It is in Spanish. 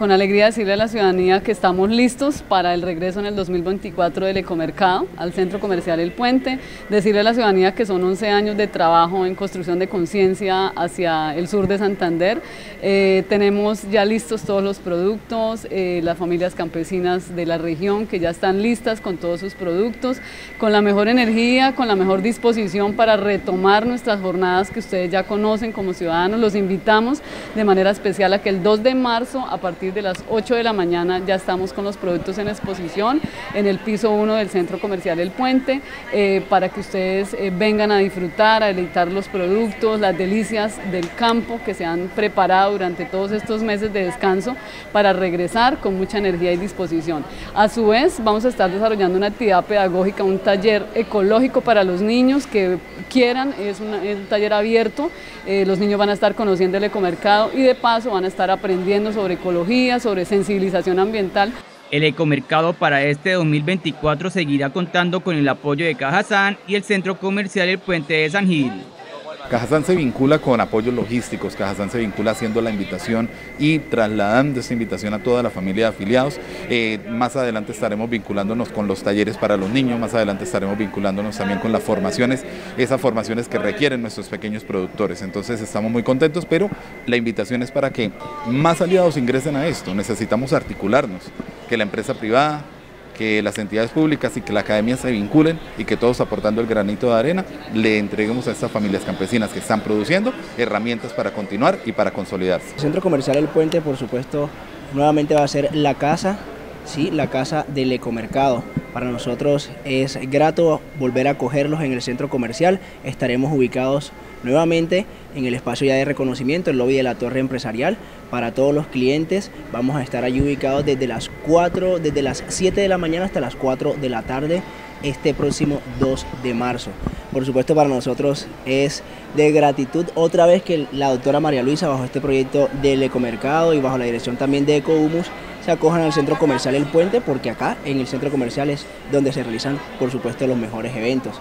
con alegría decirle a la ciudadanía que estamos listos para el regreso en el 2024 del Ecomercado al Centro Comercial El Puente, decirle a la ciudadanía que son 11 años de trabajo en construcción de conciencia hacia el sur de Santander. Eh, tenemos ya listos todos los productos, eh, las familias campesinas de la región que ya están listas con todos sus productos, con la mejor energía, con la mejor disposición para retomar nuestras jornadas que ustedes ya conocen como ciudadanos. Los invitamos de manera especial a que el 2 de marzo a partir de las 8 de la mañana ya estamos con los productos en exposición en el piso 1 del Centro Comercial El Puente eh, para que ustedes eh, vengan a disfrutar, a deleitar los productos, las delicias del campo que se han preparado durante todos estos meses de descanso para regresar con mucha energía y disposición. A su vez vamos a estar desarrollando una actividad pedagógica, un taller ecológico para los niños que quieran, es, un taller abierto, eh, los niños van a estar conociendo el ecomercado y de paso van a estar aprendiendo sobre ecología sobre sensibilización ambiental. El ecomercado para este 2024 seguirá contando con el apoyo de Cajazán y el centro comercial El Puente de San Gil. Cajazán se vincula con apoyos logísticos, Cajazán se vincula haciendo la invitación y trasladando esta invitación a toda la familia de afiliados. Eh, más adelante estaremos vinculándonos con los talleres para los niños, más adelante estaremos vinculándonos también con las formaciones, esas formaciones que requieren nuestros pequeños productores. Entonces estamos muy contentos, pero la invitación es para que más aliados ingresen a esto. Necesitamos articularnos, que la empresa privada, que las entidades públicas y que la academia se vinculen y que todos aportando el granito de arena le entreguemos a estas familias campesinas que están produciendo herramientas para continuar y para consolidarse. El Centro Comercial El Puente, por supuesto, nuevamente va a ser la casa, sí, la casa del ecomercado. Para nosotros es grato volver a acogerlos en el centro comercial. Estaremos ubicados nuevamente en el espacio ya de reconocimiento, el lobby de la torre empresarial. Para todos los clientes vamos a estar allí ubicados desde las 4, desde las 7 de la mañana hasta las 4 de la tarde este próximo 2 de marzo. Por supuesto para nosotros es de gratitud otra vez que la doctora María Luisa bajo este proyecto del ecomercado y bajo la dirección también de Ecohumus se acojan al centro comercial El Puente porque acá en el centro comercial es donde se realizan por supuesto los mejores eventos.